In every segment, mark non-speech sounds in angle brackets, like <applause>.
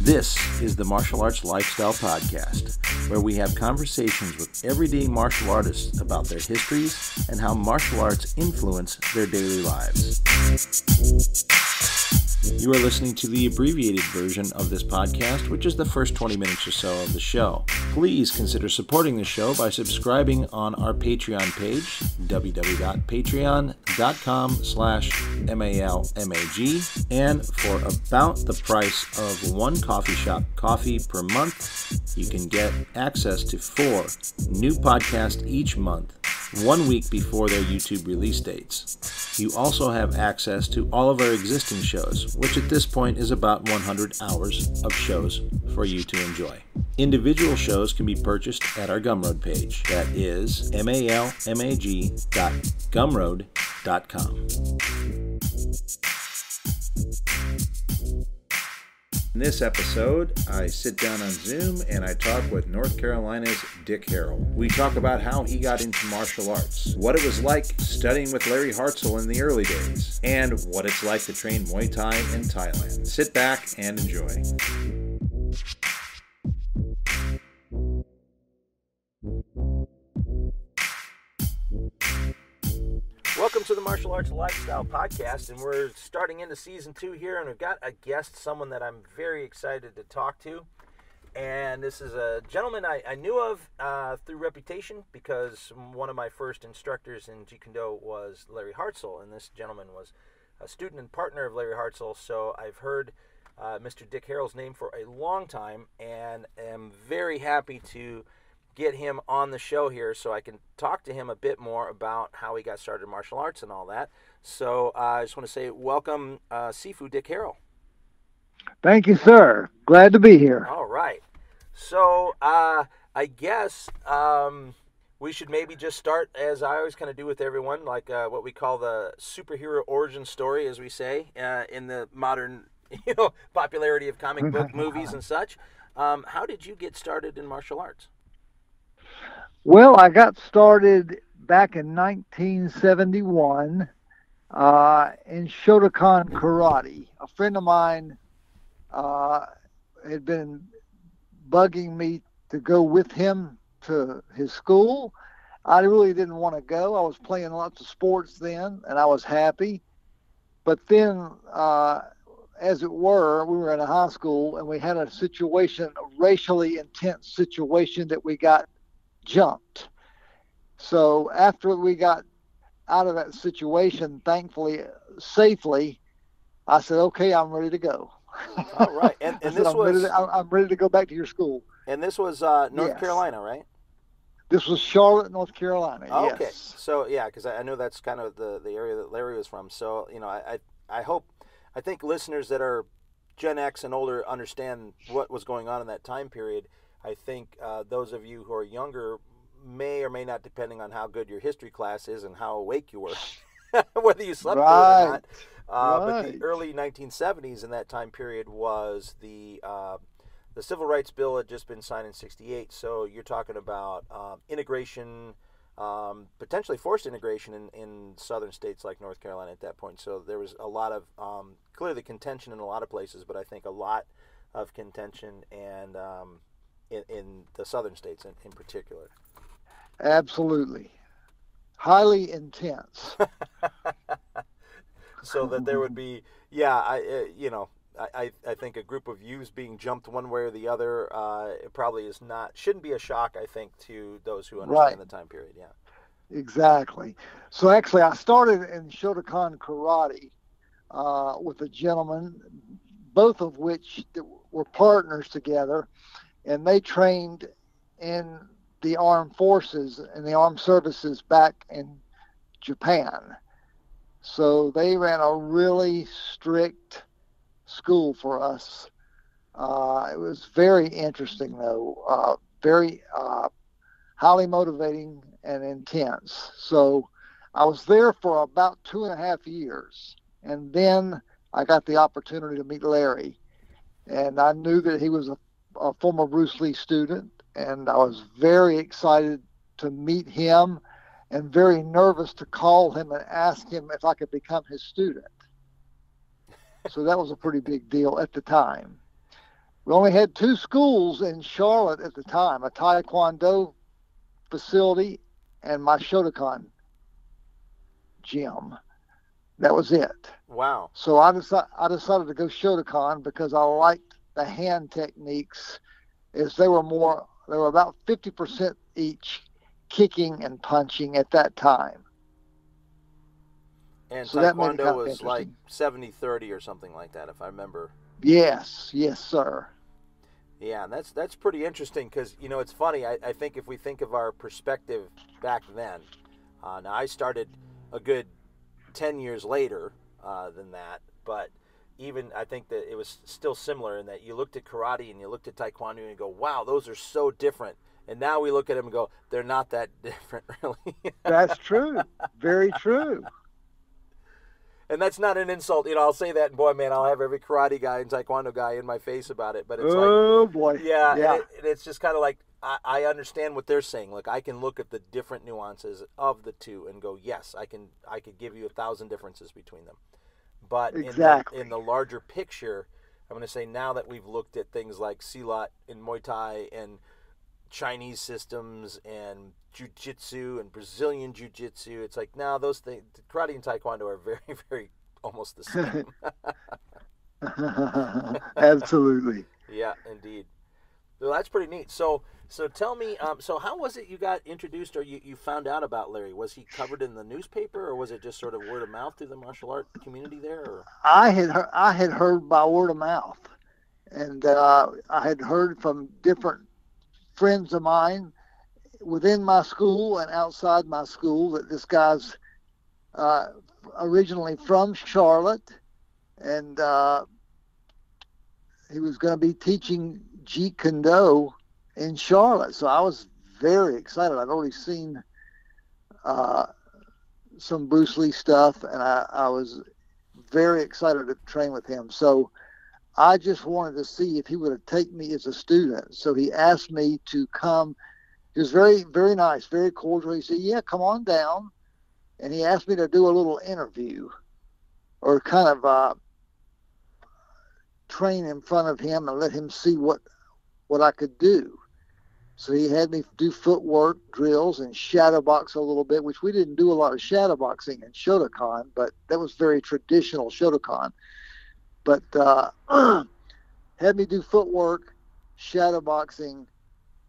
This is the Martial Arts Lifestyle Podcast, where we have conversations with everyday martial artists about their histories and how martial arts influence their daily lives. You are listening to the abbreviated version of this podcast, which is the first 20 minutes or so of the show. Please consider supporting the show by subscribing on our Patreon page, www.patreon.com slash malmag, and for about the price of one coffee shop coffee per month, you can get access to four new podcasts each month, one week before their YouTube release dates. You also have access to all of our existing shows, which at this point is about 100 hours of shows for you to enjoy. Individual shows can be purchased at our Gumroad page. That is malmag.gumroad.com. In this episode, I sit down on Zoom and I talk with North Carolina's Dick Harrell. We talk about how he got into martial arts, what it was like studying with Larry Hartsell in the early days, and what it's like to train Muay Thai in Thailand. Sit back and enjoy. Welcome to the Martial Arts Lifestyle Podcast, and we're starting into season two here, and we've got a guest, someone that I'm very excited to talk to. And this is a gentleman I, I knew of uh, through reputation because one of my first instructors in Jeet Kune Do was Larry Hartsell, and this gentleman was a student and partner of Larry Hartsell. So I've heard uh, Mr. Dick Harrell's name for a long time, and am very happy to get him on the show here so I can talk to him a bit more about how he got started in martial arts and all that. So uh, I just want to say welcome, uh, Sifu Dick Harrell. Thank you, sir. Glad to be here. All right. So uh, I guess um, we should maybe just start, as I always kind of do with everyone, like uh, what we call the superhero origin story, as we say uh, in the modern <laughs> you know, popularity of comic book <laughs> movies and such. Um, how did you get started in martial arts? Well, I got started back in 1971 uh, in Shotokan Karate. A friend of mine uh, had been bugging me to go with him to his school. I really didn't want to go. I was playing lots of sports then, and I was happy. But then, uh, as it were, we were in a high school, and we had a situation, a racially intense situation that we got jumped. So after we got out of that situation, thankfully, safely, I said, okay, I'm ready to go. All right. And, <laughs> and this I'm was. Ready to, I'm ready to go back to your school. And this was uh, North Yes. Carolina, right? This was Charlotte, North Carolina. Okay. Yes. So yeah, because I I know that's kind of the, the area that Larry was from. So you know, I, I I hope I think listeners that are Gen X and older understand what was going on in that time period. I think uh, those of you who are younger may or may not, depending on how good your history class is and how awake you were, <laughs> whether you slept it or not. Uh, But the early 1970s in that time period was the uh, the civil rights bill had just been signed in 68 so you're talking about um, integration um, potentially forced integration in, in southern states like north carolina at that point so there was a lot of um, clearly contention in a lot of places but i think a lot of contention and um, in, in the southern states in, in particular Absolutely. Highly intense. <laughs> so that there would be yeah i uh, you know I, I think a group of youths being jumped one way or the other uh, it probably is not shouldn't be a shock I think to those who understand Right. the time period yeah Exactly. So actually, I started in Shotokan Karate uh, with a gentleman, both of which were partners together, and they trained in the armed forces and the armed services back in Japan. So they ran a really strict school for us. Uh, it was very interesting, though, uh, very uh, highly motivating and intense. So I was there for about two and a half years. And then I got the opportunity to meet Larry. And I knew that he was a, a former Bruce Lee student. And I was very excited to meet him and very nervous to call him and ask him if I could become his student. <laughs> so that was a pretty big deal at the time. We only had two schools in Charlotte at the time: a Taekwondo facility and my Shotokan gym. That was it. Wow. So I decided I decided to go Shotokan because I liked the hand techniques, is they were more they were about fifty percent each, kicking and punching at that time. And So that made it Taekwondo was like interesting. 70-30 or something like that, if I remember. Yes, yes, sir. Yeah, and that's that's pretty interesting because you know it's funny. I, I think if we think of our perspective back then, uh, now I started a good ten years later uh, than that, but even I think that it was still similar in that you looked at karate and you looked at taekwondo and you go, "Wow, those are so different." And now we look at them and go, "They're not that <laughs> different, really." That's true. Very true. and that's not an insult. You know, I'll say that, and boy, man, I'll have every karate guy and taekwondo guy in my face about it. But it's like, oh boy. yeah, Yeah. And, it, and it's just kind of like I, I understand what they're saying. Look, I can look at the different nuances of the two and go, yes, I can. I could give you a thousand differences between them. But Exactly. in, the, in the larger picture, I'm going to say now that we've looked at things like silat and Muay Thai and Chinese systems and jujitsu and Brazilian jiu-jitsu, it's like now those things, karate and taekwondo are <laughs> very, very almost the same. <laughs> <laughs> Absolutely. Yeah, indeed. Well, that's pretty neat. So, so tell me, um, so how was it you got introduced or you, you found out about Larry? Was he covered in the newspaper or was it just sort of word of mouth through the martial art community there? Or? I had heard, I had heard by word of mouth, and uh, I had heard from different friends of mine within my school and outside my school that this guy's uh, originally from Charlotte, and uh, he was going to be teaching Jeet Kune Do in Charlotte. So I was very excited. I'd already seen uh, some Bruce Lee stuff, and I, I was very excited to train with him. So I just wanted to see if he would take me as a student. So he asked me to come. He was very, very nice, very cordial. He said, "Yeah, come on down," and he asked me to do a little interview, or kind of uh, train in front of him and let him see what what I could do. So he had me do footwork drills and shadow box a little bit, which we didn't do a lot of shadow boxing in Shotokan, but that was very traditional Shotokan. But uh, <clears throat> had me do footwork, shadow boxing,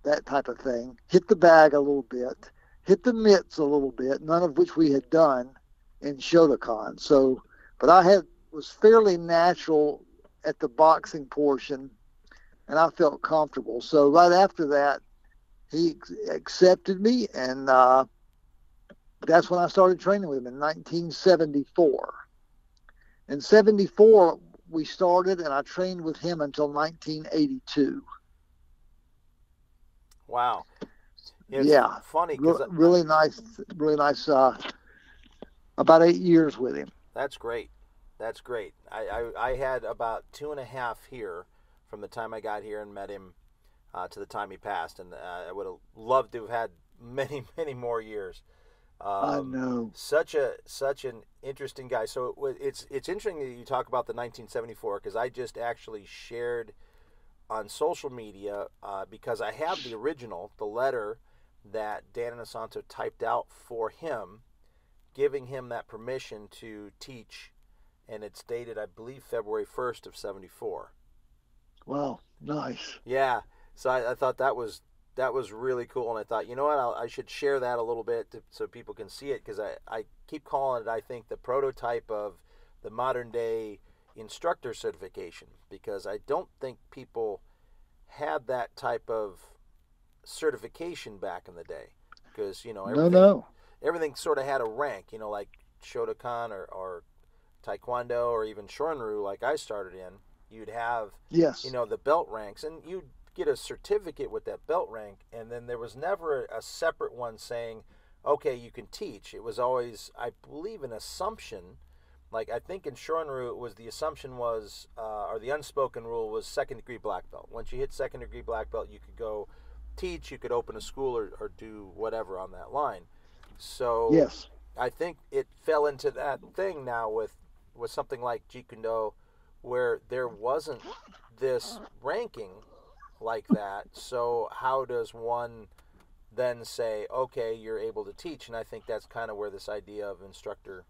that type of thing. Hit the bag a little bit, hit the mitts a little bit, none of which we had done in Shotokan. So, but I had was fairly natural at the boxing portion, and I felt comfortable. So right after that, he accepted me, and uh, that's when I started training with him in 1974. In 74, we started, and I trained with him until 1982. Wow. It's Yeah. Funny Re- really nice, really nice. Uh, about eight years with him. that's great. That's great. I, I, I had about two and a half here from the time I got here and met him uh, to the time he passed. And uh, I would have loved to have had <laughs> many, many more years. I Um, know. such a such an interesting guy. So it, it's it's interesting that you talk about the 1974 because I just actually shared on social media uh, because I have the original, the letter that Dan Inosanto typed out for him, giving him that permission to teach, and it's dated, I believe, February 1st of 74. Wow, nice. Yeah, so I, I thought that was that was really cool, and I thought, you know what, I'll, I should share that a little bit to, so people can see it because I, I keep calling it, I think, the prototype of the modern day instructor certification because I don't think people had that type of certification back in the day because you know No, everything, no. everything sort of had a rank, you know, like Shotokan or, or Taekwondo or even Shorin-ryu, like I started in. You'd have Yes. you know the belt ranks and you get a certificate with that belt rank and then there was never a separate one saying okay you can teach. It was always i believe an assumption. Like i think in shorin-ryu it was the assumption was uh, or the unspoken rule was second degree black belt. Once you hit second degree black belt you could go teach you could open a school or, or do whatever on that line. So yes. I think it fell into that thing now with with something like Jeet Kune Do, where there wasn't this ranking like that. So how does one then say, okay, you're able to teach? And I think that's kind of where this idea of instructor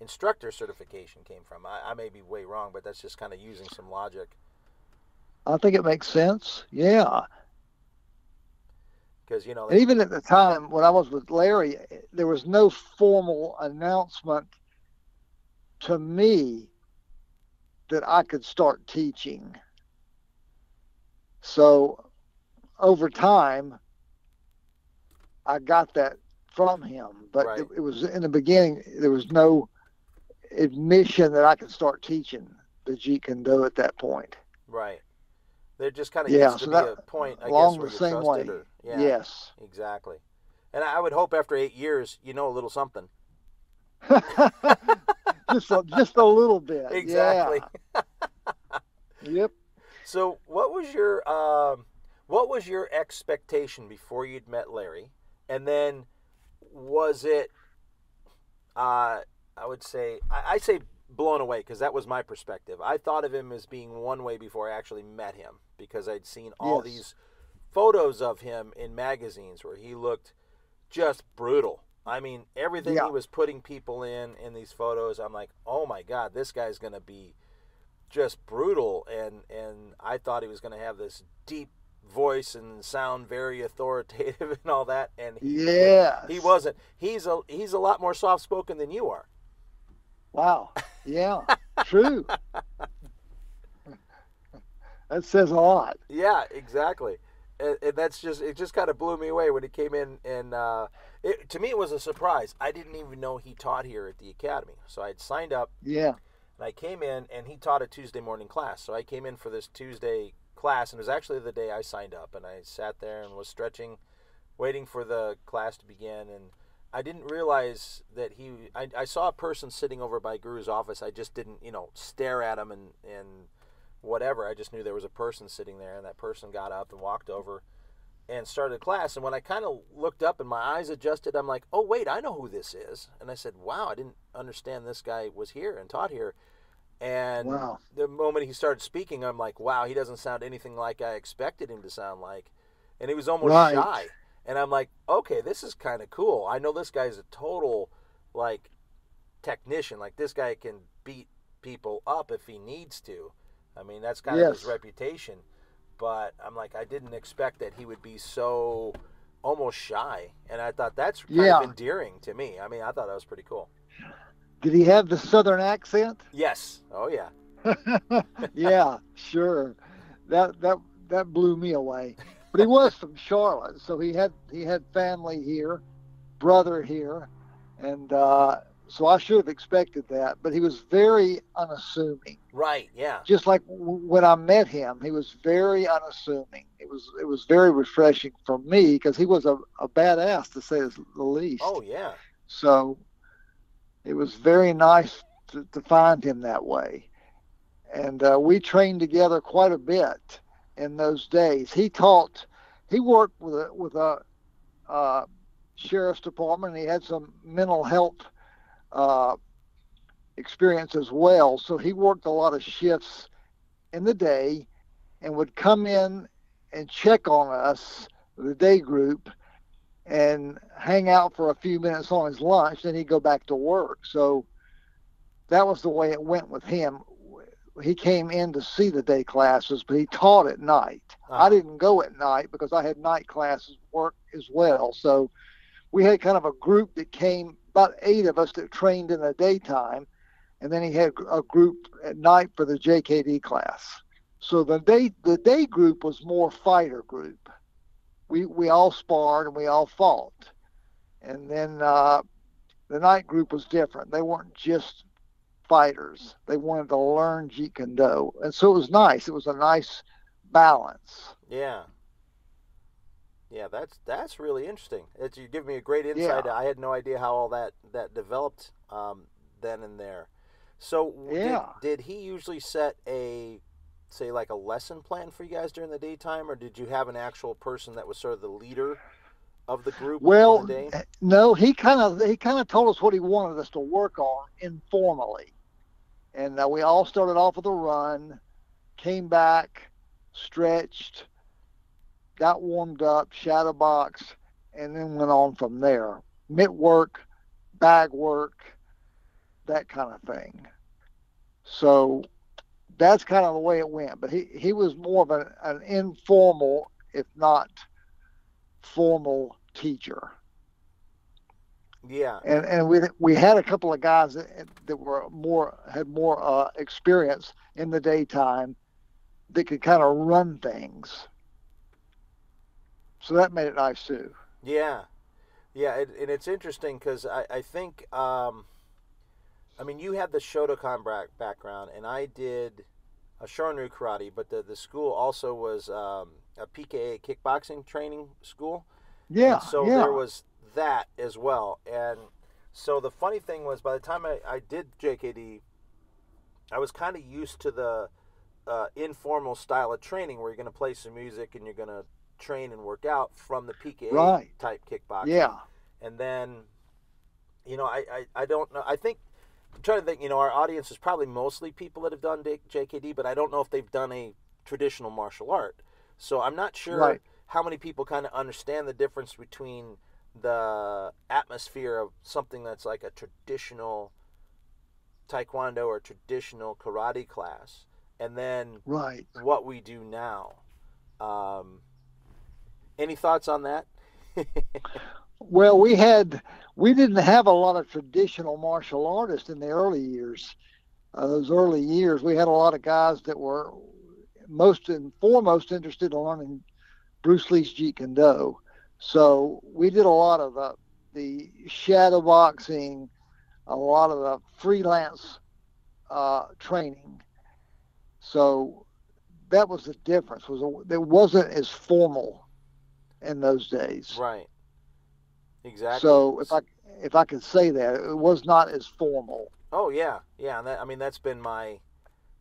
instructor certification came from. I, I may be way wrong, but that's just kind of using some logic. I think it makes sense. Yeah. Because you know, even at the time when I was with Larry, there was no formal announcement to me that I could start teaching. So over time, I got that from him. But Right. it, it was in the beginning, there was no admission that I could start teaching the Jeet Kune Do at that point. right? There just kind of Yeah, so that- a point, I along guess, the same way. or yeah, Yes. exactly. And I would hope after eight years, you know a little something. <laughs> just a, just a little bit. <laughs> Exactly. Yeah. Yep. So, what was your um, what was your expectation before you'd met Larry, and then was it? Uh, I would say I, I say blown away because that was my perspective. I thought of him as being one way before I actually met him because I'd seen all Yes. these photos of him in magazines where he looked just brutal. I mean, everything Yeah. he was putting people in in these photos, I'm like, oh my god, this guy's gonna be just brutal. And and I thought he was gonna have this deep voice and sound very authoritative <laughs> and all that. And he, Yes. he wasn't. He's a he's a lot more soft spoken than you are. Wow. Yeah. True. that says a lot. Yeah, exactly. And, and that's just it. Just kind of blew me away when he came in, and uh, it, to me it was a surprise. I didn't even know he taught here at the academy. So I'd signed up, Yeah. And I came in, and he taught a Tuesday morning class. So I came in for this Tuesday class, and it was actually the day I signed up, and I sat there and was stretching, waiting for the class to begin, and I didn't realize that he. I, I saw a person sitting over by Guru's office. I just didn't, you know, stare at him and and whatever. I just knew there was a person sitting there, and that person got up and walked over and started class. And when I kind of looked up and my eyes adjusted, I'm like, oh, wait, I know who this is. And I said, wow, I didn't understand this guy was here and taught here. And Wow. the moment he started speaking, I'm like, wow, he doesn't sound anything like I expected him to sound like. And he was almost Right. shy. And I'm like, okay, this is kind of cool. I know this guy's a total, like, technician. Like, this guy can beat people up if he needs to. I mean, that's kind of his reputation. But I'm like, I didn't expect that he would be so almost shy. And I thought that's kind Yeah. of endearing to me. I mean, I thought that was pretty cool. Did he have the southern accent? Yes. Oh, yeah. <laughs> yeah, sure. That that that blew me away. But he was from Charlotte, so he had he had family here, brother here, and uh, so I should have expected that. But he was very unassuming. Right. Yeah. Just like w- when I met him, he was very unassuming. It was it was very refreshing for me because he was a, a badass to say the least. Oh, yeah. So it was very nice to, to find him that way. And uh, we trained together quite a bit in those days. He taught, he worked with a, with a uh, sheriff's department. He had some mental health uh, experience as well. So he worked a lot of shifts in the day and would come in and check on us, the day group, and hang out for a few minutes on his lunch. Then he'd go back to work. So that was the way it went with him. He came in to see the day classes, but he taught at night. Uh-huh. I didn't go at night because I had night classes work as well. So we had kind of a group that came, about eight of us that trained in the daytime, and then he had a group at night for the JKD class. So the day the day group was more fighter group. We we all sparred and we all fought, and then uh, the night group was different. They weren't just fighters. They wanted to learn Jeet Kune Do, and so it was nice. It was a nice balance. Yeah. Yeah, that's that's really interesting. It's, you give me a great insight. Yeah. I had no idea how all that that developed um, then and there. So Yeah. did, did he usually set a say like a lesson plan for you guys during the daytime, or did you have an actual person that was sort of the leader of the group Well, the day? no, he kind of he kind of told us what he wanted us to work on informally, and uh, we all started off with a run, came back, stretched, got warmed up, shadow box, and then went on from there. Mitt work, bag work, that kind of thing. So that's kind of the way it went. But he, he was more of an, an informal, if not formal teacher. Yeah. And and we we had a couple of guys that, that were more had more uh, experience in the daytime that could kind of run things. So that made it nice too. Yeah, yeah, it, and it's interesting because I, I think, um, I mean, you had the Shotokan back, background, and I did a Shorin-ryu karate, but the, the school also was um, a PKA kickboxing training school. Yeah, And so yeah. there was that as well. And so the funny thing was, by the time I, I did JKD, I was kind of used to the uh, informal style of training where you're going to play some music and you're going to train and work out from the PKA Right. type kickboxing. yeah, And then, you know, I, I, I don't know. I think, I'm trying to think, you know, our audience is probably mostly people that have done JKD, but I don't know if they've done a traditional martial art. So I'm not sure Right. how many people kind of understand the difference between the atmosphere of something that's like a traditional taekwondo or traditional karate class and then right. what we do now. Um, any thoughts on that? <laughs> Well, we had we didn't have a lot of traditional martial artists in the early years. Uh, those early years, we had a lot of guys that were most and foremost interested in learning Bruce Lee's Jeet Kune Do. So we did a lot of the the shadow boxing, a lot of the freelance uh, training. So that was the difference. Was it wasn't as formal in those days. Right. Exactly. So if I if I could say that, it was not as formal. Oh yeah, yeah. And that, I mean, that's been my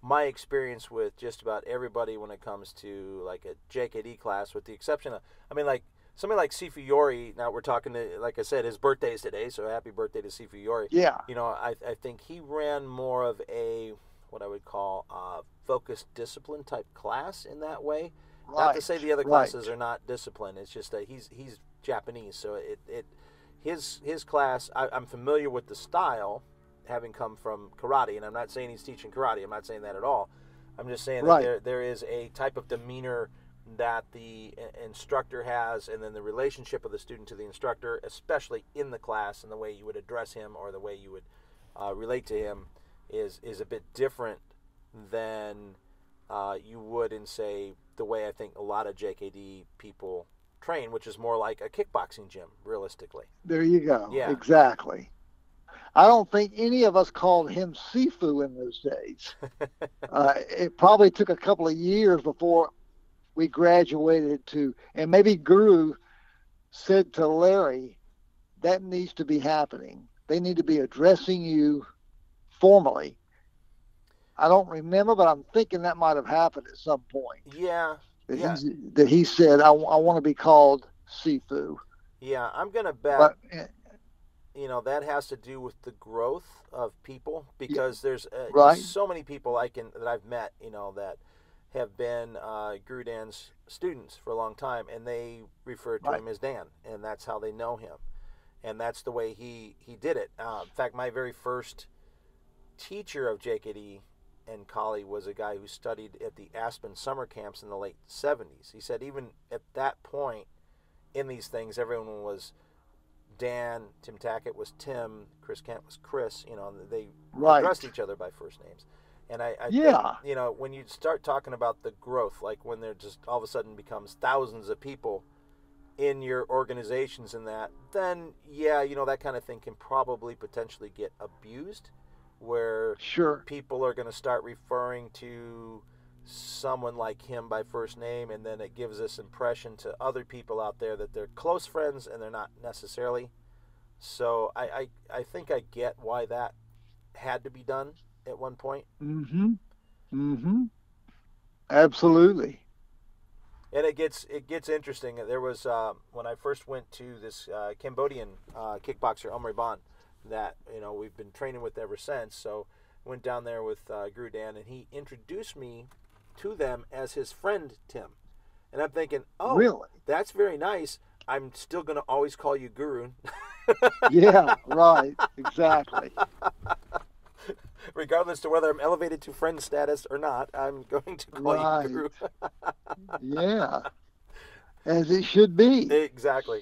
my experience with just about everybody when it comes to like a JKD class, with the exception of, I mean, like somebody like Sifu Now we're talking to, like I said, his birthday is today, so happy birthday to Sifu Yeah, You know, I I think he ran more of a what I would call a focused discipline type class in that way. Right. Not to say the other right. classes are not disciplined. It's just that he's he's Japanese, so it, it his his class. I, I'm familiar with the style, having come from karate, and I'm not saying he's teaching karate. I'm not saying that at all. I'm just saying Right. that there there is a type of demeanor that the instructor has, and then the relationship of the student to the instructor, especially in the class, and the way you would address him or the way you would uh, relate to him, is is a bit different than uh, you would in say the way I think a lot of JKD people train, which is more like a kickboxing gym, realistically. There you go. Yeah. Exactly. I don't think any of us called him Sifu in those days. <laughs> uh, it probably took a couple of years before we graduated to, and maybe Guru said to Larry, that needs to be happening. They need to be addressing you formally. I don't remember, but I'm thinking that might have happened at some point. Yeah, That, Yeah. that he said, I, I want to be called Sifu. yeah. I'm gonna bet But eh, you know that has to do with the growth of people because there's uh, Right. so many people I can that I've met, you know, that have been uh, Guru Dan's students for a long time, and they refer to Right. him as Dan, and that's how they know him, and that's the way he he did it. Uh, in fact, my very first teacher of JKD and Kali was a guy who studied at the Aspen summer camps in the late 70s. He said even at that point in these things, everyone was Dan, Tim Tackett was Tim, Chris Kent was Chris. You know, they right. addressed each other by first names. And I, I Yeah. think, you know, when you start talking about the growth, like when there just all of a sudden becomes thousands of people in your organizations and that, then yeah, you know, that kind of thing can probably potentially get abused where Sure. people are going to start referring to someone like him by first name and then it gives this impression to other people out there that they're close friends and they're not necessarily so i i, I think i get why that had to be done at one point Mm-hmm. Mm-hmm. Absolutely. and it gets it gets interesting there was uh, when i first went to this uh, cambodian uh, kickboxer Omri Ban that you know we've been training with ever since so went down there with uh, Guru Dan, and he introduced me to them as his friend Tim. And I'm thinking, oh, Really? that's very nice. I'm still going to always call you Guru, <laughs> Yeah, right. Exactly. <laughs> regardless to whether I'm elevated to friend status or not. I'm going to call Right. you Guru. Yeah. <laughs> As it should be. exactly.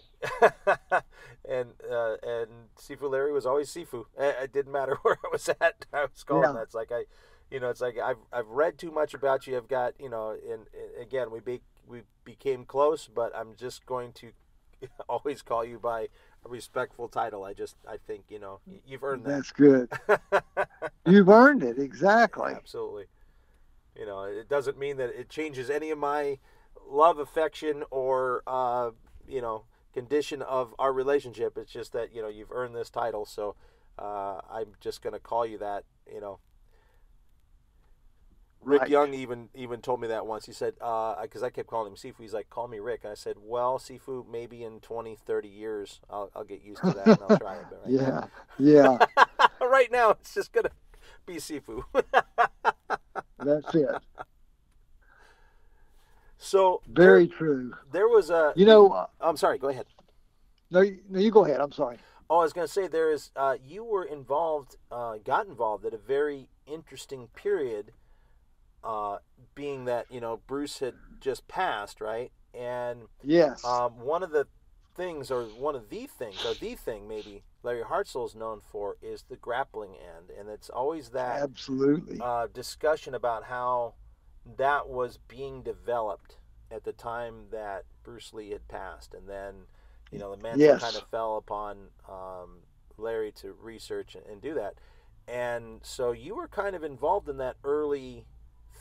And uh, and Sifu Larry was always Sifu. It, didn't matter <laughs> where I was at. I was calling Yeah. that. It's like I, you know, it's like I've I've read too much about you. I've got you know, and, and again we be, we became close, but I'm just going to <laughs> always call you by a respectful title. I just I think you know you've earned that. That's good. <laughs> You've earned it. Exactly. Absolutely. You know, it doesn't mean that it changes any of my love, affection, or uh, you know, condition of our relationship. It's just that you know you've earned this title, so uh, I'm just gonna call you that. You know, Rick Right. Young even even told me that once. He said, because I kept calling him Sifu. He's like, call me Rick. And I said, well, Sifu, maybe in 20, 30 years, I'll, I'll get used to that and I'll <laughs> try it. Right Yeah. Yeah. <laughs> right now, it's just gonna be Sifu. <laughs> That's it. So Very true. there was a. You know, uh, I'm sorry. Go ahead. no, you- no, you go ahead. I'm sorry. Oh, I was going to say there is. Uh, you were involved, uh, got involved at a very interesting period. Uh, being that you know Bruce had just passed, right? And Yes. um, one of the things, or one of the things, or the thing maybe Larry Hartsell is known for is the grappling end, and it's always that Absolutely. uh, discussion about how that was being developed at the time that Bruce Lee had passed, and then you know the mantle Yes. kind of fell upon um, Larry to research and, and do that, and so you were kind of involved in that early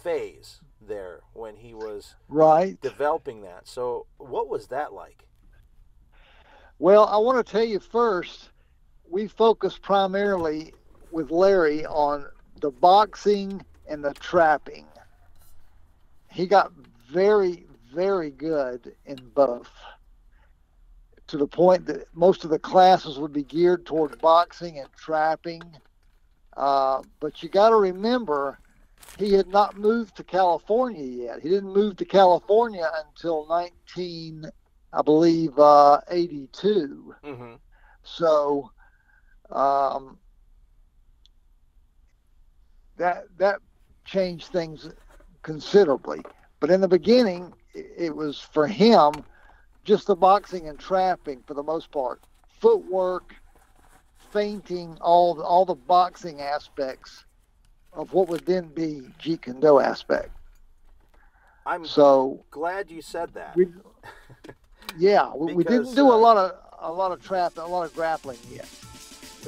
phase there when he was right. developing that. So what was that like? Well, I want to tell you first, we focused primarily with Larry on the boxing and the trapping. He got very, very good in both to the point that most of the classes would be geared toward boxing and trapping. Uh, but you got to remember, he had not moved to California yet. He didn't move to California until 19, I believe, uh, 82. Mm-hmm. So um, that that changed things considerably. But in the beginning, it was for him just the boxing and trapping for the most part, footwork, feinting, all the, all the boxing aspects of what would then be Jeet Kune Do aspect. I'm So glad you said that. we, yeah, we, we didn't do uh, a lot of a lot of trapping, a lot of grappling yet.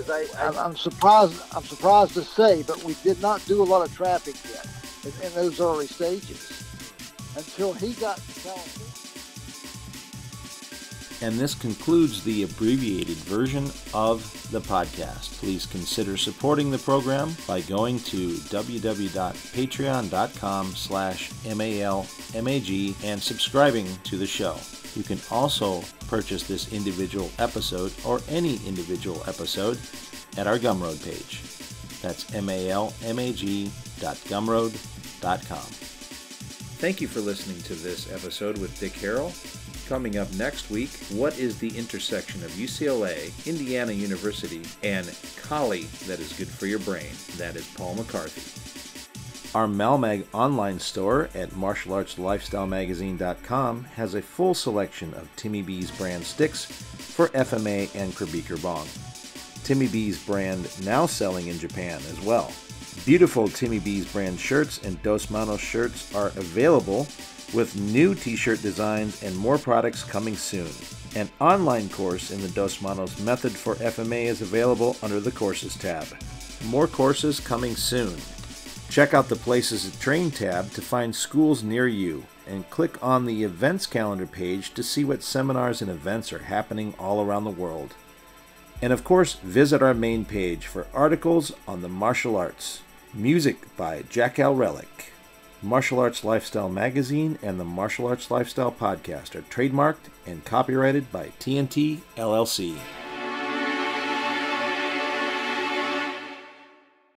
I, I, I'm, surprised. I'm surprised to say, but we did not do a lot of traffic yet in, those early stages until he got. And this concludes the abbreviated version of the podcast. Please consider supporting the program by going to www.patreon.com slash malmag and subscribing to the show. You can also purchase this individual episode or any individual episode at our Gumroad page. That's malmag.gumroad.com. Thank you for listening to this episode with Dick Harrell. Coming up next week, what is the intersection of UCLA, Indiana University, and Kali that is good for your brain? That is Paul McCarthy. Our Malmag online store at martialartslifestylemagazine.com has a full selection of Timmy B's brand sticks for FMA and Krabi Krabong. Timmy B's brand now selling in Japan as well. Beautiful Timmy B's brand shirts and Dos Manos shirts are available with new t-shirt designs and more products coming soon. An online course in the Dos Manos method for FMA is available under the courses tab. More courses coming soon. Check out the Places to Train tab to find schools near you and click on the events calendar page to see what seminars and events are happening all around the world. And of course, visit our main page for articles on the martial arts. Music by Jack Al Relic. Martial Arts Lifestyle Magazine and the Martial Arts Lifestyle Podcast are trademarked and copyrighted by TNT LLC.